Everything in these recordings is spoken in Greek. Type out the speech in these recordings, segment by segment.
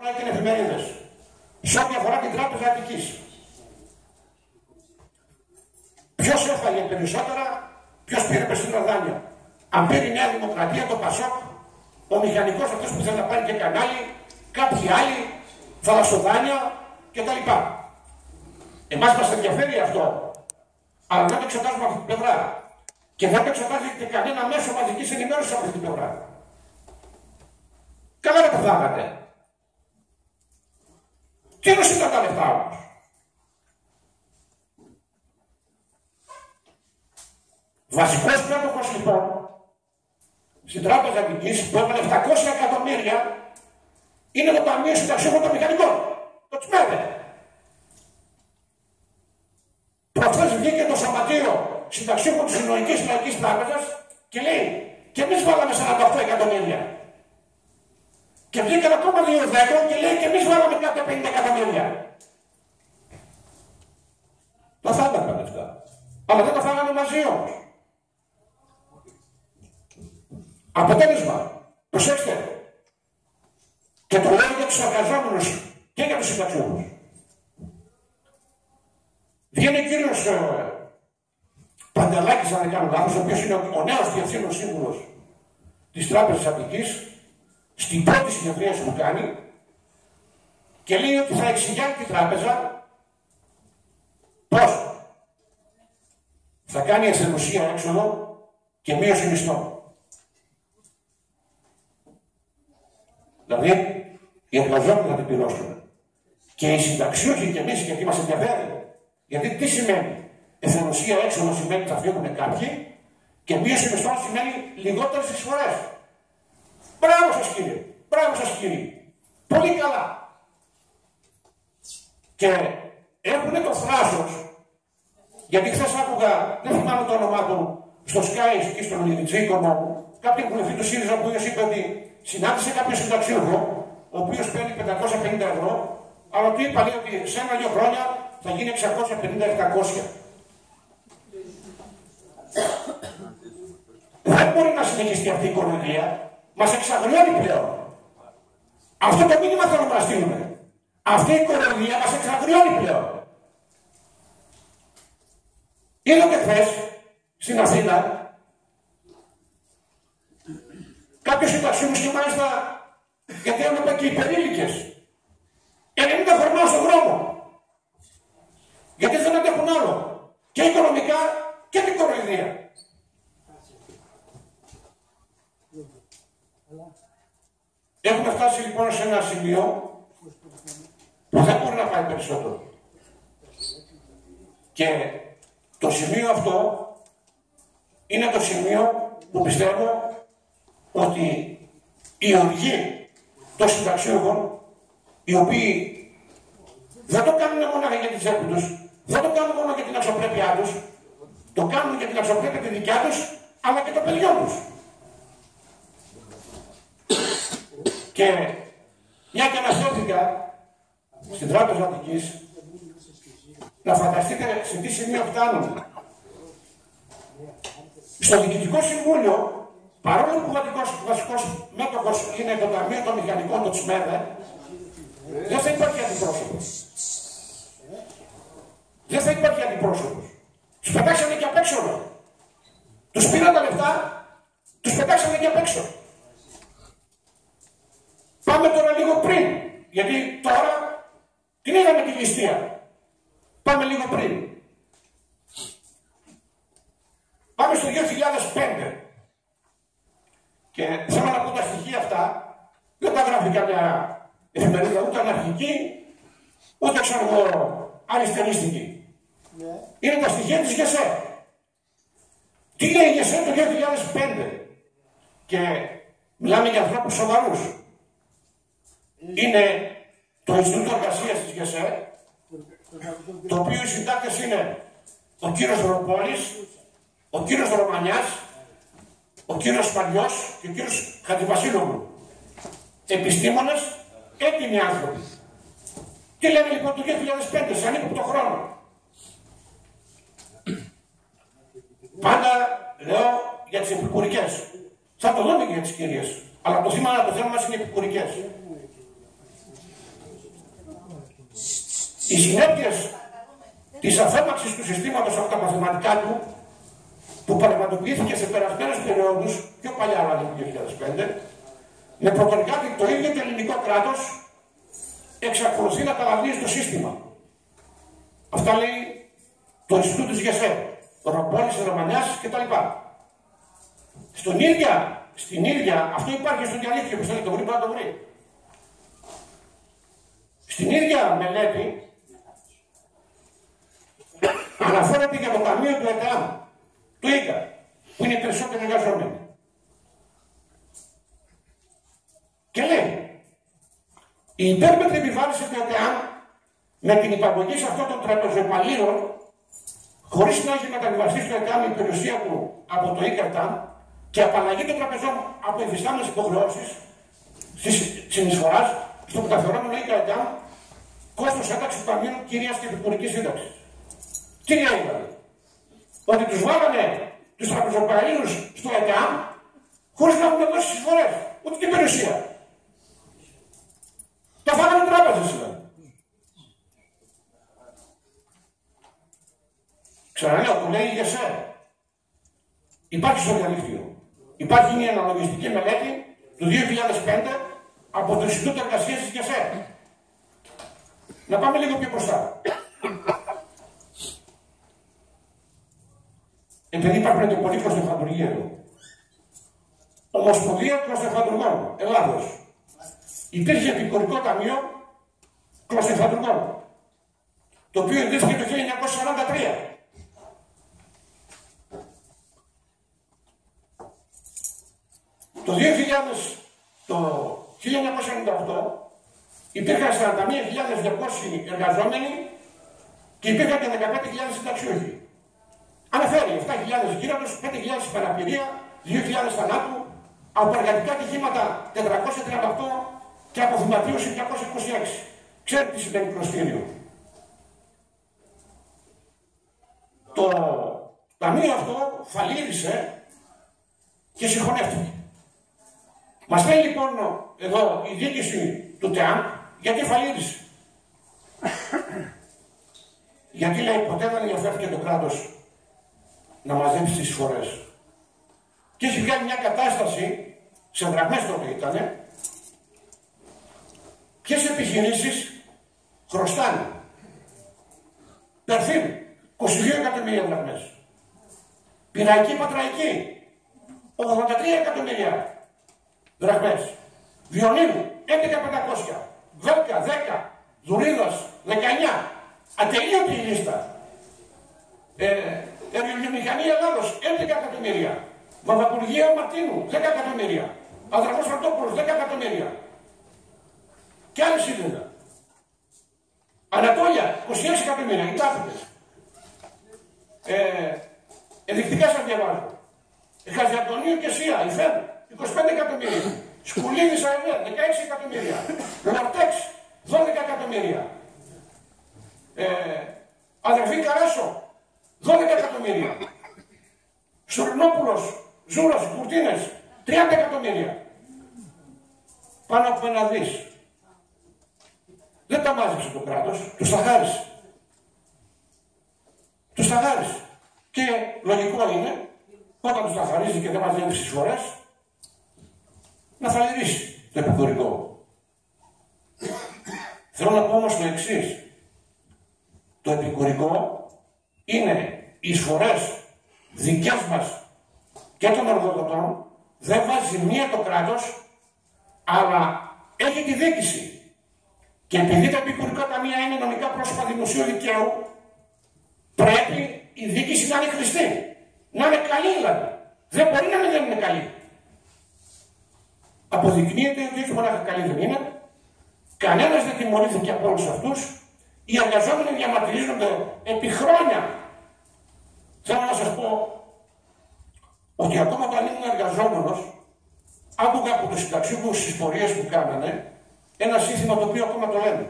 και εφημερίδες. Σε ό,τι αφορά την τράπεζα Αττικής. Ποιος έφαγε περισσότερα, ποιος πήρε περισσότερα δάνεια. Αν πήρε η Νέα Δημοκρατία, το Πασόκ, ο μηχανικός αυτός που θέλει να πάρει και κανάλι, κάποιοι άλλοι, θαλασσοδάνεια κτλ. Εμάς μας ενδιαφέρει αυτό. Αλλά δεν το εξετάζουμε από αυτή την πλευρά. Και δεν το εξετάζει και κανένα μέσο μαζικής ενημέρωσης από αυτή την πλευρά. Καλά δεν πεθάγατε. Τι είναι ήταν τα λεφτά όμως. Βασικός μέτοχος λοιπόν στην τράπεζα Αττικής που έβαλε 700 εκατομμύρια είναι το Ταμείο Συνταξιούχων των Μηχανικών. Το τσμέδε. Προχθές βγήκε το Σωματείο Συνταξιούχων της Συνοικής Λαϊκής Τράπεζας και λέει και εμείς βάλαμε 48 εκατομμύρια. Και βγήκαν ακόμα δύο δέκα και λέει και εμείς βάλαμε κάποια 50 εκατομμύρια. Τα φάγανε τα λεφτά. Αλλά δεν τα φάγανε μαζί όμως. Αποτέλεσμα. Προσέξτε. Και το λέω για τους εργαζόμενους και για τους συνταξιούχους. Βγαίνει ο κύριος ε, Παντελάκης, αν δεν κάνω λάθος, ο οποίος είναι ο, ο νέος διευθύνων σύμβουλος της Τράπεζας Αττικής στην πρώτη συνεδρία που κάνει και λέει ότι θα εξηγιάνει τη τράπεζα πώς θα κάνει εθελουσία έξοδο και μείωση μισθών. Δηλαδή, οι εργαζόμενοι θα την πληρώσουν. Και οι συνταξιούχοι και εμείς, γιατί μας ενδιαφέρει. Γιατί τι σημαίνει; Εθελουσία έξοδο σημαίνει ότι θα φύγουν κάποιοι και μείωση μισθών σημαίνει λιγότερες εισφορές. Μπράβο σας κύριε. Μπράβο σας κύριε. Πολύ καλά. Και έχουν το θράσος, γιατί χθες άκουγα, δεν θυμάμαι το όνομά του, στο Sky και στον Λιτζίκο μου, κάποιον βουλευτή του ΣΥΡΙΖΑ που είπε ότι συνάντησε κάποιο συνταξιούχο, ο οποίος παίρνει 550 ευρώ, αλλά του είπα λέει, ότι σε ένα-δύο χρόνια θα γίνει 650-700. Δεν μπορεί να συνεχιστεί αυτή η κοροϊδία. Μας εξαγριώνει πλέον. Αυτό το μήνυμα θέλουμε να στείλουμε. Αυτή η κοροϊδία μας εξαγριώνει πλέον. Είδατε χθες στην Αθήνα κάποιος συνταξιούχο και μάλιστα γιατί έβλεπα και υπερήλικε 90 χρονών στον δρόμο. Γιατί δεν αντέχουν άλλο. Και οικονομικά και την κοροϊδία. Έχουμε φτάσει λοιπόν σε ένα σημείο που δεν μπορεί να πάει περισσότερο. Και το σημείο αυτό είναι το σημείο που πιστεύω ότι οι οργοί των συνταξιούχων, οι οποίοι δεν το κάνουν μόνο για την τσέπη τους, δεν το κάνουν μόνο για την αξιοπρέπειά τους, το κάνουν για την αξιοπρέπεια τη δικιά τους, αλλά και το παιδιών τους. Και μια και αναφέρθηκα στην Τράπεζα Αττικής, να φανταστείτε σε τι σημείο φτάνουμε. Στο Διοικητικό Συμβούλιο, παρόλο που ο βασικός μέτοχος είναι το Ταμείο των Μηχανικών, το ΤΣΜΕΔΕ, δεν θα υπάρχει αντιπρόσωπος. Δεν θα υπάρχει αντιπρόσωπος. Τους πετάξανε και απ' έξω. Τους πήραν τα λεφτά, τους πετάξανε και απ' έξω. Πάμε τώρα λίγο πριν, γιατί τώρα την είδαμε τη ληστεία. Πάμε λίγο πριν. Πάμε στο 2005. Και θέλω να πω τα στοιχεία αυτά, δεν τα γράφει καμιά εφημερίδα, ούτε αναρχική, ούτε ξέρω εγώ αριστεριστική. Ναι. Είναι τα στοιχεία της ΓΕΣΕ. Τι λέει η ΓΕΣΕ το 2005. Και μιλάμε για ανθρώπους σοβαρούς είναι το Ινστιτούτο Εργασίας της ΓΕΣΕ, το οποίο οι συντάκτες είναι ο κύριος Ροπόλης, ο κύριος Ρωμανιάς, ο κύριος Παλιό και ο κύριος Χατιβασίλογλου. Επιστήμονες, έτοιμοι άνθρωποι. Τι λέμε λοιπόν το 2005, σε ανύποπτο χρόνο. Πάντα λέω για τις επικουρικές. Θα το δούμε και για τις κυρίες. Αλλά το θέμα, το θέμα μας είναι επικουρικές. Οι συνέπειες της αφέμαξη του συστήματος από τα μαθηματικά του, που πραγματοποιήθηκε σε περασμένε περιόδους, πιο παλιά αλλά το 2005, με πρωτορικάτη το ίδιο το ελληνικό κράτος εξακολουθεί να ταλανίζει το σύστημα. Αυτά λέει το Ινστιτούτο της ΓΕΣΕ, Ρομπόλη, Ρωμανιάς κτλ. Στον ίδια, στην ίδια, αυτό υπάρχει στο διαδίκτυο που θέλει το βρει, μπορεί να το βρει. Στην ίδια μελέτη αναφέρεται για το ταμείο του ΕΤΑΜ, του ΙΚΑ, που είναι περισσότεροι εργαζόμενοι. Και λέει, η υπέρμετρη επιβάρηση του ΕΤΑΜ με την υπαγωγή σε αυτών των τραπεζοπαλίων, χωρίς να έχει μεταβιβαστεί στο ΕΤΑΜ η περιουσία του από το ΙΚΑ και απαλλαγή των τραπεζών από υφιστάμενες υποχρεώσεις της συνεισφοράς στο μεταφερόμενο ΙΚΑ κόστος ένταξης του Ταμείου κυρίας και επικουρική σύνταξης. Τι λέει δηλαδή. Ότι τους βάλανε τους τραπεζοπαρίου στο ΕΤΑΜ χωρίς να έχουν δώσει εισφορέ, ούτε και περιουσία. Τα φάγανε τράπεζες δηλαδή. Ξαναλέω, το λέει η ΓΕΣΕ. Υπάρχει στο διαδίκτυο. Υπάρχει μια αναλογιστική μελέτη του 2005 από το Ινστιτούτο Εργασίας της ΓΕΣΕ. Να πάμε λίγο πιο μπροστά. Επειδή υπάρχει πολύ κλωστοφαντουργία εδώ. Ομοσπονδία Κλωστοφαντουργών, Ελλάδος. Υπήρχε επικορικό ταμείο κλωστοφαντουργών, το οποίο ιδρύθηκε το 1943. Το 2000, το 1998 υπήρχαν 41.200 εργαζόμενοι και υπήρχαν και 15.000 συνταξιούχοι. Αναφέρει 7.000 γύρω 5.000 παραπηρία, 2.000 θανάτου, από εργατικά ατυχήματα 438 και από θυματίωση 226. Ξέρετε τι σημαίνει προστήριο. Το ταμείο αυτό φαλήρισε και συγχωνεύτηκε. Μας λέει λοιπόν εδώ η διοίκηση του ΤΕΑΜ γιατί φαλήρισε. Γιατί λέει ποτέ δεν ενδιαφέρθηκε το κράτος να μαζέψει τις φορές. Και έχει βγάλει μια κατάσταση, σε δραχμές τότε ήταν, ποιες επιχειρήσεις χρωστάνε. Περθύμ, 22 εκατομμύρια δραχμές. Πυραϊκή πατραϊκή, 83 εκατομμύρια δραχμές. Διονύμου, 11.500. 10, 10, Δουρίδας, 19. Ατελείωτη η λίστα. Ε, Εργομηχανία Ελλάδος, 11 εκατομμύρια. Βαβαπουργία Μαρτίνου, 10 εκατομμύρια. Αδραχός Φαρτόπουλος, 10 εκατομμύρια. Και άλλοι σύνδεδα. Ανατόλια, 26 εκατομμύρια, οι τάφητες. Ε, ενδεικτικά σας διαβάζω. Χατζηαντωνίου και Σία, η ΦΕΔ, 25 εκατομμύρια. Σκουλίδη ΑΕΔ, 16 εκατομμύρια. Λαρτέξ, 12 εκατομμύρια. Ε, αδερφή Καράσο, 12 εκατομμύρια. Σουρνόπουλος, Ζούρος, Κουρτίνες, 30 εκατομμύρια. Πάνω από ένα δις. Δεν τα μάζεψε το κράτος, τους τα χάρισε. Τους τα χάρισε. Και λογικό είναι, όταν τους τα χαρίζει και δεν μαζεύει στις φορές, να φαλυρίσει το επικουρικό. Θέλω να πω όμως το εξής. Το επικουρικό είναι εισφορές δικές μας και των εργοδοτών, δεν βάζει μία το κράτος, αλλά έχει τη δίκηση. Και επειδή τα επικουρικά ταμεία είναι νομικά πρόσωπα δημοσίου δικαίου, πρέπει η δίκηση να είναι χρηστή. Να είναι καλή δηλαδή. Δεν μπορεί να μην είναι καλή αποδεικνύεται ότι όχι μόνο καλή δεν είναι, κανένας δεν τιμωρήθηκε από όλους αυτούς, οι εργαζόμενοι διαμαρτυρίζονται επί χρόνια. Θέλω να σας πω ότι ακόμα όταν ήμουν εργαζόμενος, άκουγα από τους συνταξιούχους στι πορείε που κάνανε ένα σύνθημα το οποίο ακόμα το λένε.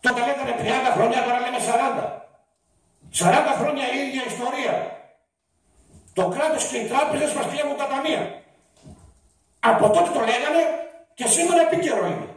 Τότε λέγανε 30 χρόνια, τώρα λέμε 40. 40 χρόνια η ίδια ιστορία. Το κράτος και οι τράπεζες μας κλέβουν τα ταμεία. Από τότε το λέγανε και σήμερα επίκαιρο είναι.